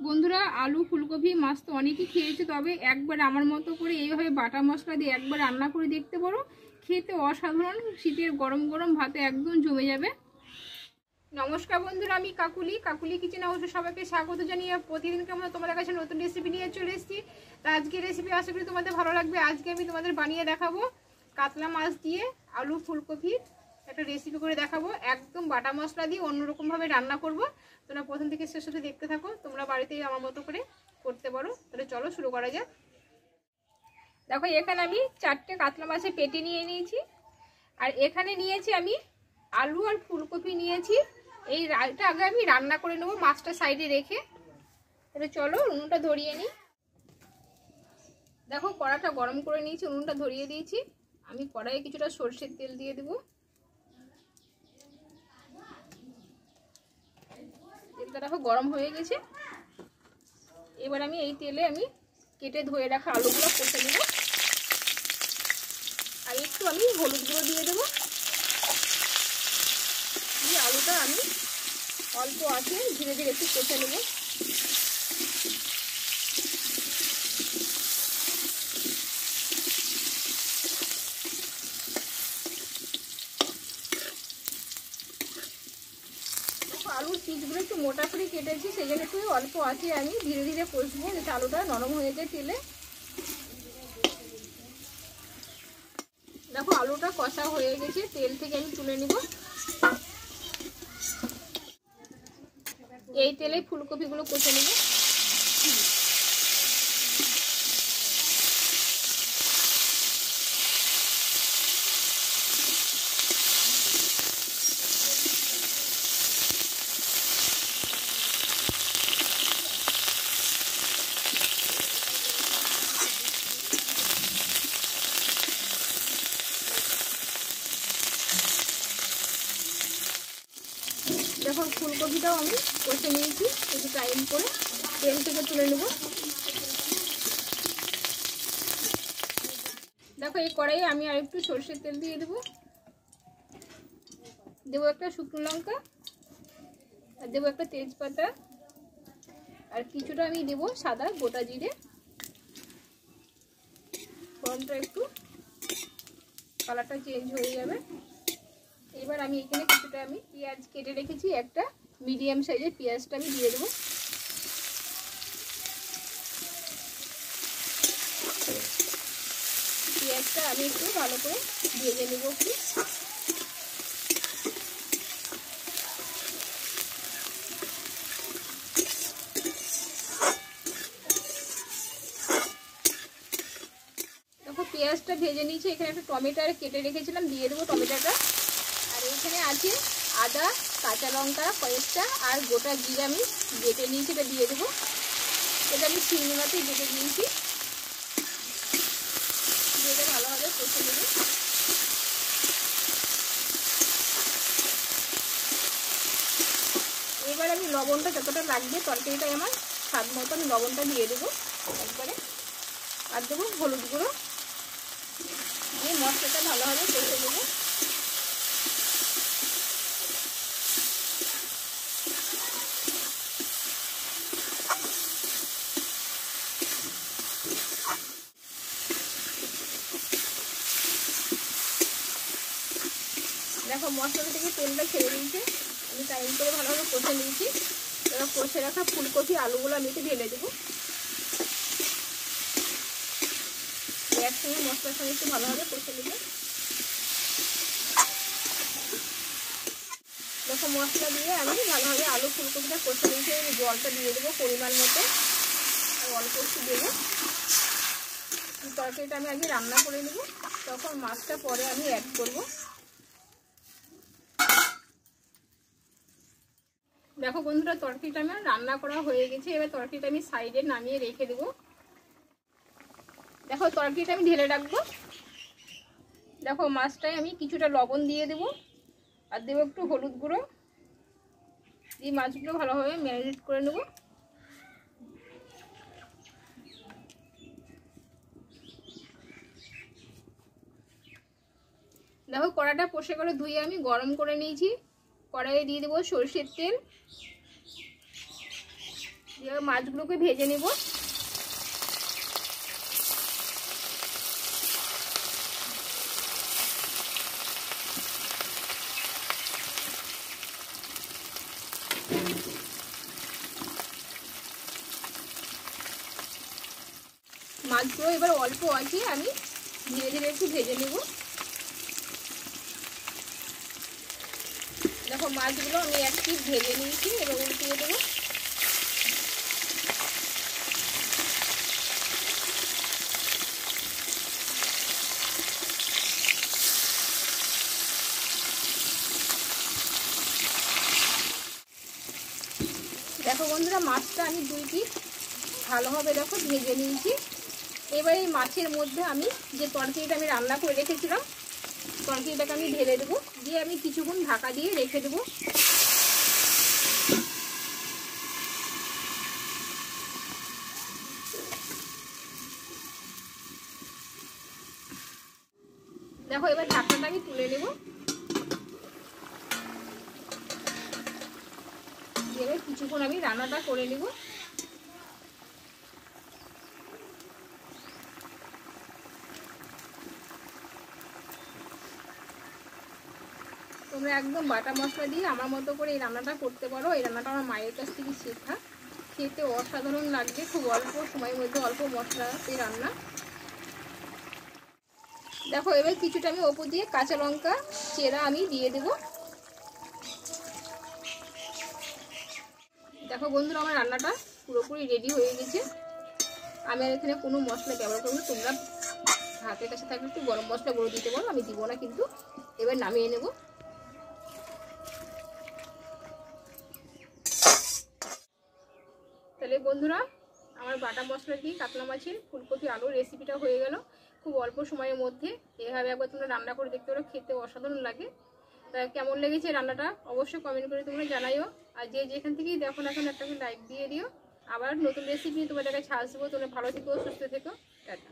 বন্ধুরা, আলু, ফুলকপি, মাছ তো অনেকেই খেয়েছে, তবে একবার আমার মতো করে এইভাবে বাটা মশলা দিয়ে একবার রান্না করে দেখতে পারো। খেতে অসাধারণ, শীতের গরম গরম ভাতে একদম জমে যাবে। নমস্কার বন্ধুরা, আমি কাকুলি। কাকুলি কিচেন হাউসে সবাইকে স্বাগত জানিয়ে প্রতিদিন কেমন তোমাদের কাছে নতুন রেসিপি নিয়ে চলে এসেছি। তা আজকে রেসিপি আশা করি তোমাদের ভালো লাগবে। আজকে আমি তোমাদের বানিয়ে দেখাবো কাতলা মাছ দিয়ে আলু, ফুলকপি একটা রেসিপি করে দেখাবো। একদম বাটা মশলা দিয়ে অন্যরকমভাবে রান্না করব। তোমরা প্রথম থেকে শেষ সাথে দেখতে থাকো। তোমরা বাড়িতেই আমার মতো করে করতে পারো। তাহলে চলো শুরু করা যাক। দেখো, এখানে আমি চারটে কাতলা মাছের পেটি নিয়ে নিয়েছি। আর এখানে নিয়েছি আমি আলু আর ফুলকপি নিয়েছি। এই এটা আগে আমি রান্না করে নেব মাছটা সাইডে রেখে। তাহলে চলো উনুনটা ধরিয়ে নিই। দেখো, কড়াটা গরম করে নিয়েছি, উনুনটা ধরিয়ে দিয়েছি। আমি কড়াইয়ে কিছুটা সর্ষের তেল দিয়ে দেবো। দেখো গরম হয়ে গেছে। এবার আমি এই তেলে আমি কেটে ধুয়ে রাখা আলুগুলো কষে নেব। আর একটু আমি হলুদ গুঁড়ো দিয়ে দেবো। দিয়ে আলুটা আমি অল্প আছে, ধীরে ধীরে একটু কষে নেব আলুর পিসগুলো একটু মোটা করে কেটেছি সেই জন্য একটু অল্প আছে আমি। ধীরে ধীরে কষবো যাতে আলুটা নরম হয়ে যায় তেলে। দেখো, আলুটা কষা হয়ে গেছে, তেল থেকে আমি তুলে নিব। এই তেলে ফুলকপিগুলো কষে নেব। দেখো ফুলকপিটাও আমি কষে নিয়েছি, একটু টাইম করে তেল থেকে তুলে নেব। দেখো, এই কড়াইয়ে আমি আর একটু সর্ষের তেল দিয়ে দেবো। দেবো একটা শুকনো লঙ্কা, আর দেবো একটা তেজপাতা, আর কিছুটা আমি দেবো সাদা গোটা জিরে। ফোড়নটা একটু কালারটা চেঞ্জ হয়ে যাবে। এবার আমি এখানে কিছুটা আমি পেঁয়াজ কেটে রেখেছি, একটা মিডিয়াম সাইজের পেঁয়াজটা আমি দিয়ে দেবো। পেঁয়াজটা আমি একটু ভালো করে ভেজে নেব পেঁয়াজটা ভেজে নিয়েছি, এখানে একটা টমেটো আর কেটে রেখেছিলাম, দিয়ে দেবো টমেটোটা। আর এইখানে আছে আদা, কাঁচা লঙ্কা কয়েকটা আর গোটা জিরে আমি বেটে নিয়েছি, এটা দিয়ে দেবো। এটা আমি শিলনোড়াতেই বেটে দিয়েছি দিয়ে ভালোভাবে কষে নেব। এবার আমি লবণটা যতটা লাগবে তরকারিটাই আমার স্বাদ মতো আমি লবণটা দিয়ে দেবো একবারে। আর দেবো হলুদ গুঁড়ো। দিয়ে মশলাটা ভালোভাবে কষে দেবো দেখো মশলা থেকে তেলটা ছেড়ে দিয়েছে। আমি টাইম করে ভালোভাবে কষে নিয়েছি। এবার কষে রাখা ফুলকপি, আলুগুলো আমি একটু ঢেলে দেবো। একসঙ্গে মশলার সঙ্গে একটু ভালোভাবে কষে নেব। দেখো মশলা দিয়ে আমি ভালোভাবে আলু, ফুলকপিটা কষে নিয়েছি। জলটা দিয়ে দেবো পরিমাণ মতো। আর অল্প একটু দেবো। তরকারিটা আমি আগে রান্না করে নেব। তখন মাছটা পরে আমি অ্যাড করব। দেখো বন্ধুরা, তরকারিটা আমার রান্না করা হয়ে গেছে, এবার তরকারিটা আমি সাইডে নামিয়ে রেখে দেবো। দেখো, তরকারিটা আমি ঢেলে রাখব। দেখো, মাছটায় আমি কিছুটা লবণ দিয়ে দেব, আর দেবো একটু হলুদ গুঁড়ো। দিয়ে মাছগুলো ভালোভাবে ম্যারিনেট করে নেব। দেখো, কড়াটা পোষে করে ধুয়ে আমি গরম করে নিয়েছি। কড়াইয়ে দিয়ে দেবো সরষের তেল। এবার মাছগুলোকে ভেজে নেব। মাছগুলো এবার অল্প আছে, আমি ধীরে ধীরে একটু ভেজে নেব। দেখো মাছগুলো আমি এক পিস ভেজে নিয়েছি, এবার উল্টিয়ে দেবো। দেখো বন্ধুরা, মাছটা আমি দুই পিস ভালোভাবে দেখো ভেজে নিয়েছি। এবার এই মাছের মধ্যে আমি যে তরকারিটা আমি রান্না করে রেখেছিলাম তরকারিটাকে আমি ঢেলে দেবো। দিয়ে আমি কিছুক্ষণ ঢাকা দিয়ে রেখে দেবো। দেখো, এবার ঢাকনাটা আমি তুলে নেব। এবার কিছুক্ষণ আমি রান্নাটা করে নেব। তোমরা একদম বাটা মশলা দিয়ে আমার মতো করে এই রান্নাটা করতে পারো। এই রান্নাটা আমার মায়ের কাছ থেকে শেখা। খেতে অসাধারণ লাগবে খুব অল্প সময়ের মধ্যে অল্প মশলাতে রান্না। দেখো, এবার কিছুটা আমি ওপর দিয়ে কাঁচা লঙ্কা, চেরা আমি দিয়ে দেব। দেখো বন্ধুরা, আমার রান্নাটা পুরোপুরি রেডি হয়ে গেছে। আমি আর এখানে কোনো মশলা ব্যবহার করব তোমরা হাতের কাছে থাকলে একটু গরম মশলা গুঁড়ো দিতে পারো, আমি দিব না কিন্তু। এবার নামিয়ে নেব। তাহলে বন্ধুরা, আমার বাটা মশলা দিয়ে কাতলা মাছের ফুলকপি আলুর রেসিপিটা হয়ে গেল। খুব অল্প সময়ের মধ্যে এভাবে একবার তোমরা রান্না করে দেখতে পারো, খেতে অসাধারণ লাগে। তা কেমন লেগেছে রান্নাটা, অবশ্যই কমেন্ট করে তোমরা জানাইও। আর যে যেখান থেকেই দেখো না এখন একটা লাইক দিয়ে দিও। আবার নতুন রেসিপি তোমাদের কাছে আসব তোমরা ভালো থেকো, সুস্থ থেকো। টাটা।